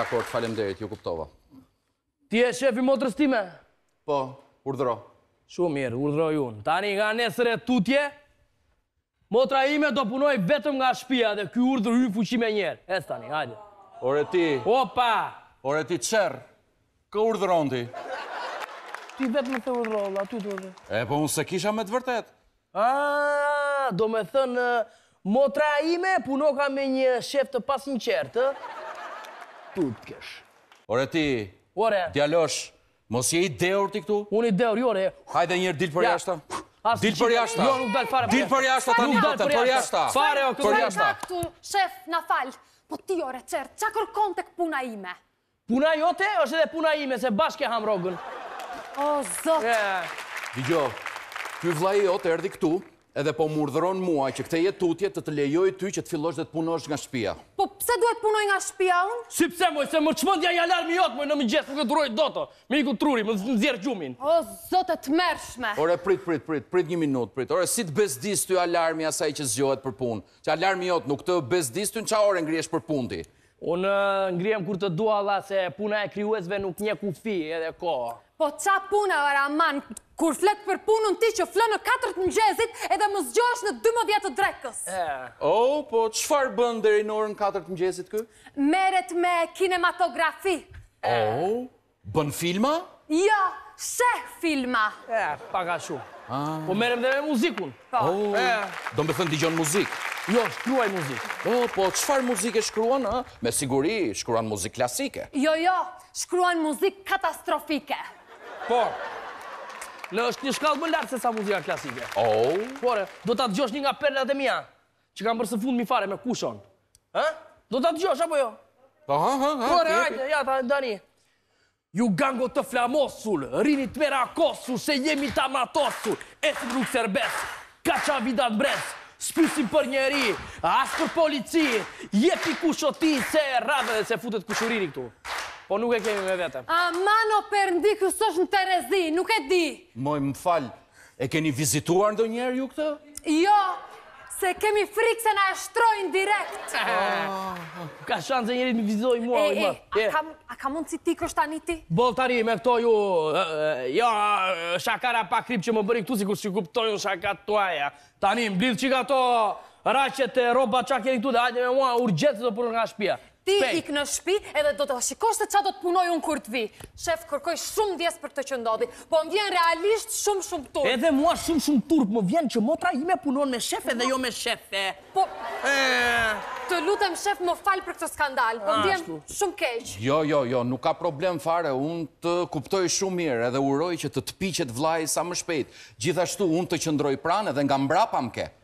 dakord, faleminderit, ju kuptova. Ti je shefi i motrës time? Po, urdhro. Shumë mirë, urdhro ju unë. Tani nga nesër e tutje, Motra ime do punojë vetëm nga shpia dhe ky urdhër hyn në fuqi menjëherë. Ec tani, hajde. Ore ti. Opa! Ore ti çerr. Kë urdhëron ti? Ti vetë më the urdhëro vëlla, ty të urdhëroj. E po unë s'e kisha me të vërtetë. Aaa, domethënë motra ime punoka me një shef të pasinqertë, ë? Turp të kesh. Ore ti. Ore. Djalosh, Mos je i dehur ti këtu? Unë i dehur, jo ore. Hajde njëherë, dil përjashta. Dil përjashta. Jo, nuk dal fare përjashta. Dil përjashta, ta një vëtën, përjashta. Fare, o, përjashta. Fare, këtu, shef, më fal. Po ti, ore, çerr, ça kërkon te puna ime? Puna jote, është edhe puna ime, se bashke hamë rrogën. O, zot. Dëgjo, ky vëllai yt erdhi këtu, Edhe po më urdhëron mua që këtej e tutje të të lejoj ty që të fillosh dhe të punosh nga shpia. Po pse duhet të punoj nga shpia unë? Si pse moj, se më çmend ai alarmi jot moj në mëngjes nuk e duroj dot o, më iku truri, më nxjerr gjumin. O zot e tmerrshme. Ore prit prit prit, prit një minutë prit, ore si të bezdis ty alarmi i asaj që zgjohet për punë, që alarmi jot nuk të bezdis ty Në ça ore ngrihesh për punë ti? Unë ngrihem kur të dua vëlla se puna e krijuesve nuk njeh kufi edhe kohë. Po ça pune ore aman, kur flet për punë ti që fle në katër të mëngjesit edhe më zgjohesh në dymbëdhjetë të drekës. Oh, po çfarë bën deri në orën katër të mëngjesit ky? Merret me kinematografi. Oh, Bën filma? Jo, sheh filma. E, pak a shumë. Ah. Po merrem dhe me muzikën. Po. Oh, domethënë dëgjon muzikë. Jo, shkruaj muzikë. Po, po, çfarë muzike shkruan, a? Me siguri, shkruan muzikë klasike. Jo, jo, shkruan muzikë katastrofike. Po, në është një shkallë më lartë sesa muzika klasike. Oh. Po, do ta dëgjosh një nga perlat e mia. Që kam bërë së fundmi fare me kushon. Ë? Do ta dëgjosh apo jo? Po, ha, ha, ha. Por hajde, ja tani. Ju gango të flamosur, rrini të merakosur, se jemi t'armatosur, e si rrugë serbes, kaçavida në brez, s'pyesim për njeri, as për polici, jepi kusho ti, se e rrave dhe se futet kushuriri këtu. Po nuk e kemi me vete. Aman o perëndi, kjo s'osht në terezi, nuk e di. Moj, më fal, E keni vizituar ndonjëherë ju këtë? Jo, se kemi frikë se na e shtrojnë direkt. Ka shanse njeri të më vizitojë mua. E, e, a ka mundësi të heshtësh tani ti? Boll tani, me këto shakara pa kripë që më bëri këtu, sikur s'i kuptojnë shakatë e tua. Tani, mblidhi çik ato rraqe e rroba që ke këtu, dhe hajde me mua urgjent për nga shpia. Ti ik në shpi edhe do të shikosh se ça do të të punoj unë kur të vij. Shef, kërkoj shumë ndjesë për këtë që ndodhi, po më vjen realisht shumë shumë turp. Edhe mua shumë shumë turp më vjen që motra ime punon me shefa dhe jo me shefe. Po, të lutem shef më fal për këtë skandal, po më vjen shumë keq. Jo, jo, jo, nuk ka problem fare, unë të kuptoj shumë mirë edhe uroj që të të piqet vllai sa më shpejt. Gjithashtu unë të qëndroj pranë edhe nga mbrapa më ke.